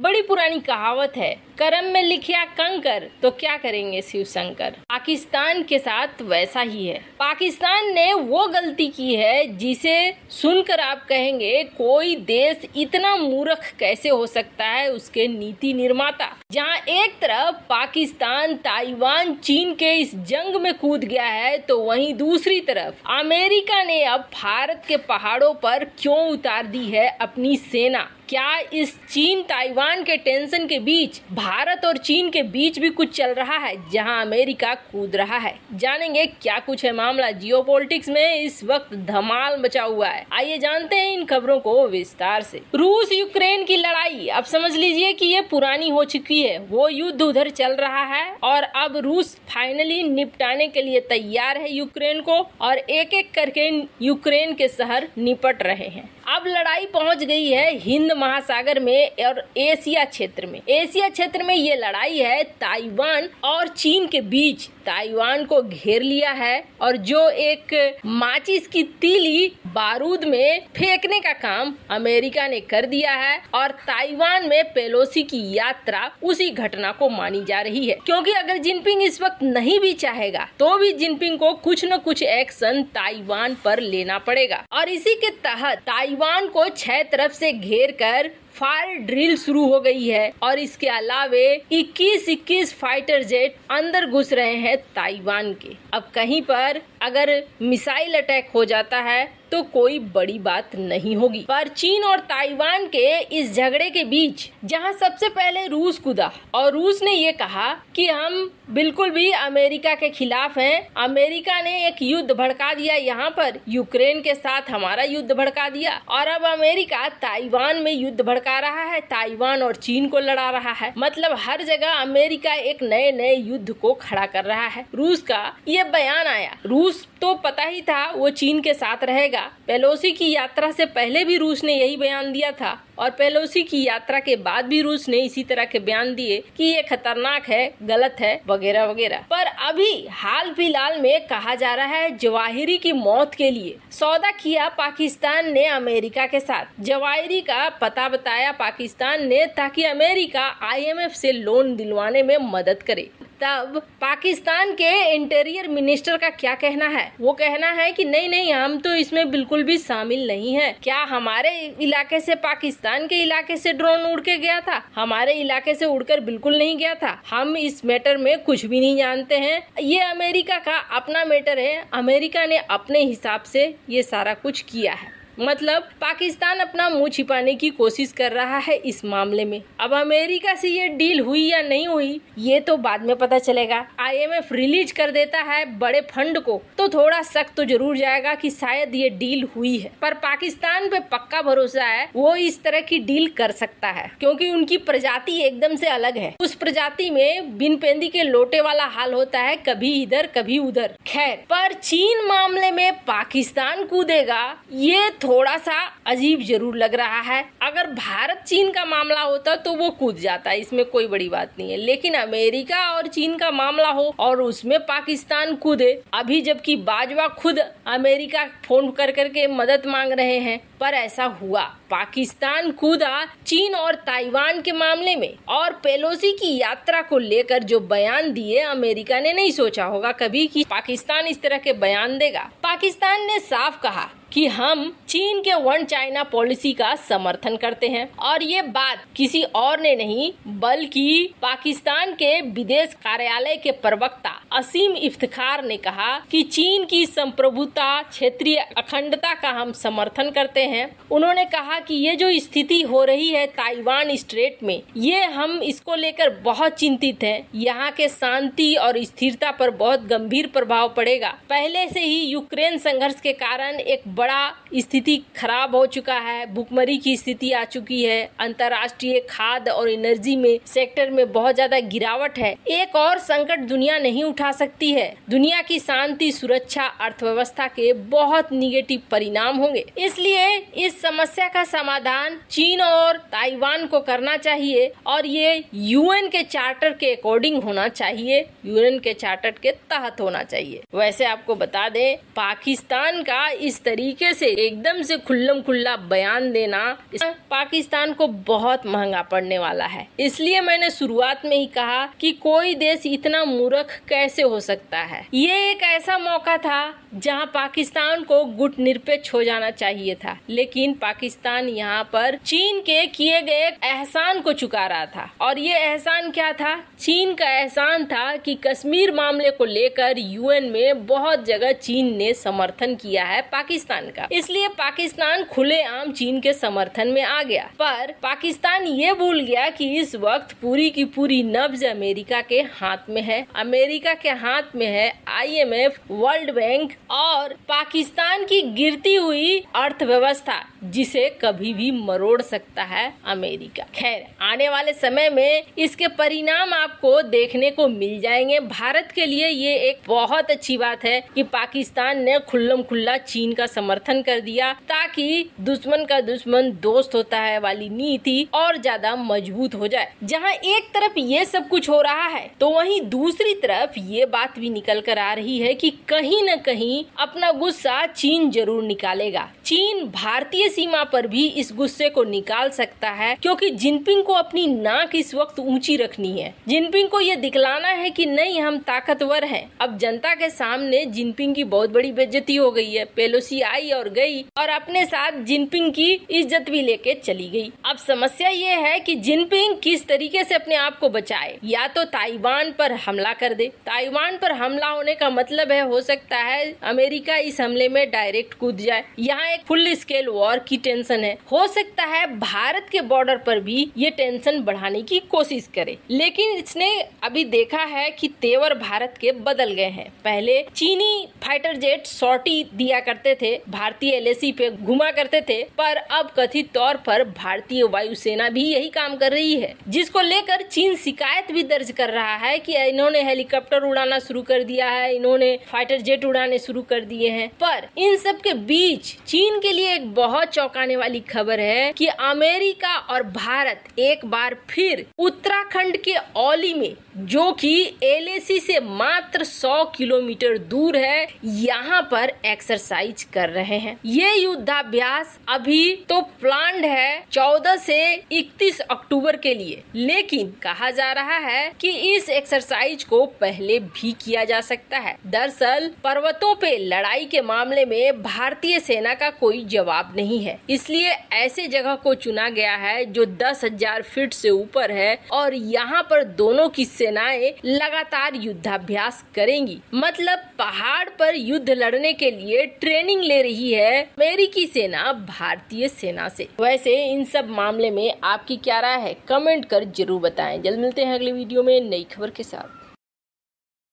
बड़ी पुरानी कहावत है। करम में लिखिया कंकर तो क्या करेंगे शिव शंकर? पाकिस्तान के साथ वैसा ही है। पाकिस्तान ने वो गलती की है जिसे सुनकर आप कहेंगे, कोई देश इतना मूर्ख कैसे हो सकता है उसके नीति निर्माता? जहाँ एक तरफ़ पाकिस्तान, ताइवान, चीन के इस जंग में कूद गया है तो वहीं दूसरी तरफ़ अमेरिका ने अब भारत के पहाड़ों पर क्यों उतार दी है अपनी सेना? क्या इस चीन, ताइवान के टेंशन के बीच भारत और चीन के बीच भी कुछ चल रहा है, जहाँ अमेरिका कूद रहा है। जानेंगे क्या कुछ है मामला। जियो में इस वक्त धमाल मचा हुआ है। आइए जानते हैं इन खबरों को विस्तार से। रूस यूक्रेन की लड़ाई। अब समझ लीजिए कि ये पुरानी हो चुकी है। वो युद्ध उधर चल रहा है और अब रूस फाइनली निपटाने के लिए तैयार है यूक्रेन को और एक एक करके यूक्रेन के शहर निपट रहे हैं। अब लड़ाई पहुँच गई है हिंद महासागर में और एशिया क्षेत्र में। एशिया क्षेत्र में ये लड़ाई है ताइवान और चीन के बीच। ताइवान को घेर लिया है और जो एक माचिस की तीली बारूद में फेंकने का काम अमेरिका ने कर दिया है और ताइवान में पेलोसी की यात्रा उसी घटना को मानी जा रही है। क्योंकि अगर जिनपिंग इस वक्त नहीं भी चाहेगा तो भी जिनपिंग को कुछ न कुछ एक्शन ताइवान पर लेना पड़ेगा। और इसी के तहत ताइवान को छह तरफ़ से घेर कर फायर ड्रिल शुरू हो गई है और इसके अलावे 21-21 फाइटर जेट अंदर घुस रहे हैं ताइवान के। अब कहीं पर अगर मिसाइल अटैक हो जाता है तो कोई बड़ी बात नहीं होगी। पर चीन और ताइवान के इस झगड़े के बीच, जहाँ सबसे पहले रूस कूदा, और रूस ने ये कहा कि हम बिल्कुल भी अमेरिका के खिलाफ हैं। अमेरिका ने एक युद्ध भड़का दिया यहाँ पर। यूक्रेन के साथ हमारा युद्ध भड़का दिया, और अब अमेरिका ताइवान में युद्ध भड़का रहा है। ताइवान और चीन को लड़ा रहा है। मतलब हर जगह अमेरिका एक नए नए युद्ध को खड़ा कर रहा है। रूस का ये बयान आया। रूस तो पता ही था वो चीन के साथ रहेगा। पेलोसी की यात्रा से पहले भी रूस ने यही बयान दिया था। और पेलोसी की यात्रा के बाद भी रूस ने इसी तरह के बयान दिए कि ये खतरनाक है, गलत है, वगैरह वगैरह। पर अभी हाल फ़िलहाल में कहा जा रहा है जवाहिरी की मौत के लिए। सौदा किया पाकिस्तान ने अमेरिका के साथ। जवाहिरी का पता बताया पाकिस्तान ने ताकि अमेरिका आईएमएफ से लोन दिलवाने में मदद करे। तब पाकिस्तान के इंटीरियर मिनिस्टर का क्या कहना है? वो कहना है कि नहीं नहीं, हम तो इसमें बिल्कुल भी शामिल नहीं है। क्या हमारे इलाके से पाकिस्तान के इलाके से ड्रोन उड़ के गया था। हमारे इलाके से उड़कर बिल्कुल नहीं गया था। हम इस मैटर में कुछ भी नहीं जानते हैं। ये अमेरिका का अपना मैटर है। अमेरिका ने अपने हिसाब से ये सारा कुछ किया है। मतलब पाकिस्तान अपना मुँह छिपाने की कोशिश कर रहा है इस मामले में। अब अमेरिका से ये डील हुई या नहीं हुई, ये तो बाद में पता चलेगा। आईएमएफ रिलीज़ कर देता है बड़े फंड को तो थोड़ा शक तो ज़रूर जाएगा कि शायद ये डील हुई है। पर पाकिस्तान पे पक्का भरोसा है, वो इस तरह की डील कर सकता है, क्योंकि उनकी प्रजाति एकदम से अलग है। उस प्रजाति में बिन पेंदी के लोटे वाला हाल होता है, कभी इधर, कभी उधर। खैर, पर चीन मामले में पाकिस्तान कूदेगा, ये थोड़ा सा अजीब ज़रूर लग रहा है। अगर भारत चीन का मामला होता तो वो कूद जाता है इसमें कोई बड़ी बात नहीं है। लेकिन अमेरिका और चीन का मामला हो और उसमें पाकिस्तान कूदे, अभी जबकि बाजवा खुद अमेरिका फ़ोन कर करके मदद मांग रहे हैं। पर ऐसा हुआ। पाकिस्तान कूदा चीन और ताइवान के मामले में और पेलोसी की यात्रा को लेकर जो बयान दिए, अमेरिका ने नहीं सोचा होगा कभी कि पाकिस्तान इस तरह के बयान देगा। पाकिस्तान ने साफ़ कहा कि हम चीन के वन चाइना पॉलिसी का समर्थन करते हैं। और ये बात किसी और ने नहीं, बल्कि पाकिस्तान के विदेश कार्यालय के प्रवक्ता असीम इफ्तार ने कहा कि चीन की संप्रभुता, क्षेत्रीय अखंडता का हम समर्थन करते हैं। उन्होंने कहा कि ये जो स्थिति हो रही है ताइवान स्ट्रेट में, ये हम इसको लेकर बहुत चिंतित हैं। यहाँ के शांति और स्थिरता पर बहुत गंभीर प्रभाव पड़ेगा। पहले से ही यूक्रेन संघर्ष के कारण एक बड़ा स्थिति खराब हो चुका है। भुखमरी की स्थिति आ चुकी है। अंतर्राष्ट्रीय खाद और एनर्जी में, सेक्टर में बहुत ज़्यादा गिरावट है। एक और संकट दुनिया नहीं सकती है। दुनिया की शांति, सुरक्षा, अर्थव्यवस्था के बहुत निगेटिव परिणाम होंगे। इसलिए इस समस्या का समाधान चीन और ताइवान को करना चाहिए और ये यूएन के चार्टर के अकॉर्डिंग होना चाहिए। यूएन के चार्टर के तहत होना चाहिए। वैसे आपको बता दें, पाकिस्तान का इस तरीके से एकदम से खुल्लम खुल्ला बयान देना पाकिस्तान को बहुत महँगा पड़ने वाला है। इसलिए मैंने शुरुआत में ही कहा कि कोई देश इतना मूर्ख कैसे हो सकता है? ये एक ऐसा मौका था जहाँ पाकिस्तान को गुट निरपेक्ष हो जाना चाहिए था, लेकिन पाकिस्तान यहाँ पर चीन के किए गए एहसान को चुका रहा था। और ये एहसान क्या था? चीन का एहसान था कि कश्मीर मामले को लेकर यूएन में बहुत जगह चीन ने समर्थन किया है पाकिस्तान का। इसलिए पाकिस्तान खुलेआम चीन के समर्थन में आ गया। पर पाकिस्तान ये भूल गया कि इस वक्त पूरी की पूरी नब्ज अमेरिका के हाथ में है। अमेरिका के हाथ में है आईएमएफ, वर्ल्ड बैंक और पाकिस्तान की गिरती हुई अर्थव्यवस्था, जिसे कभी भी मरोड़ सकता है अमेरिका। खैर, आने वाले समय में इसके परिणाम आपको देखने को मिल जाएँगे। भारत के लिए ये एक बहुत अच्छी बात है कि पाकिस्तान ने खुल्लम खुल्ला चीन का समर्थन कर दिया, ताकि दुश्मन का दुश्मन दोस्त होता है वाली नीति और ज़्यादा मज़बूत हो जाए। जहाँ एक तरफ़ ये सब कुछ हो रहा है तो वहीं दूसरी तरफ़ ये बात भी निकल कर आ रही है कि कहीं ना कहीं अपना गुस्सा चीन ज़रूर निकालेगा। चीन भारतीय सीमा पर भी इस गुस्से को निकाल सकता है, क्योंकि जिनपिंग को अपनी नाक इस वक्त ऊँची रखनी है। जिनपिंग को ये दिखलाना है कि नहीं, हम ताकतवर हैं। अब जनता के सामने जिनपिंग की बहुत बड़ी बेज्जती हो गई है। पेलोसी आई और गई, और अपने साथ जिनपिंग की इज़्ज़त भी लेके चली गई। अब समस्या ये है कि जिनपिंग किस तरीके से अपने आप को बचाए। या तो ताइवान पर हमला कर दे। ताइवान पर हमला होने का मतलब है, हो सकता है अमेरिका इस हमले में डायरेक्ट कूद जाए। यहाँ एक फुल स्केल वॉर की टेंशन है। हो सकता है भारत के बॉर्डर पर भी ये टेंशन बढ़ाने की कोशिश करे। लेकिन इसने अभी देखा है कि तेवर भारत के बदल गए हैं। पहले चीनी फाइटर जेट सॉर्टी दिया करते थे, भारतीय एलएसी पे घुमा करते थे, पर अब कथित तौर पर भारतीय वायुसेना भी यही काम कर रही है। जिसको लेकर चीन शिकायत भी दर्ज कर रहा है कि इन्होंने हेलीकॉप्टर उड़ाना शुरू कर दिया है, इन्होंने फाइटर जेट उड़ाने शुरू कर दिए हैं। पर इन सब के बीच चीन के लिए एक बहुत चौंकाने वाली खबर है कि अमेरिका और भारत एक बार फिर उत्तराखंड के औली में जो कि एलएसी से मात्र 100 किलोमीटर दूर है, यहाँ पर एक्सरसाइज कर रहे हैं। ये युद्धाभ्यास अभी तो प्लान है 14 से 31 अक्टूबर के लिए। लेकिन कहा जा रहा है कि इस एक्सरसाइज को पहले भी किया जा सकता है। दरअसल, पर्वतों पे लड़ाई के मामले में भारतीय सेना का कोई जवाब नहीं है। इसलिए ऐसे जगह को चुना गया है जो दस हज़ार फीट से ऊपर है और यहाँ पर दोनों की सेनाएँ लगातार युद्धाभ्यास करेंगी। मतलब पहाड़ पर युद्ध लड़ने के लिए ट्रेनिंग ले रही है अमेरिकी सेना, भारतीय सेना से। वैसे इन सब मामले में आपकी क्या राय है? कमेंट कर ज़रूर बताएँ। जल्द मिलते हैं अगले वीडियो में नई खबर के साथ।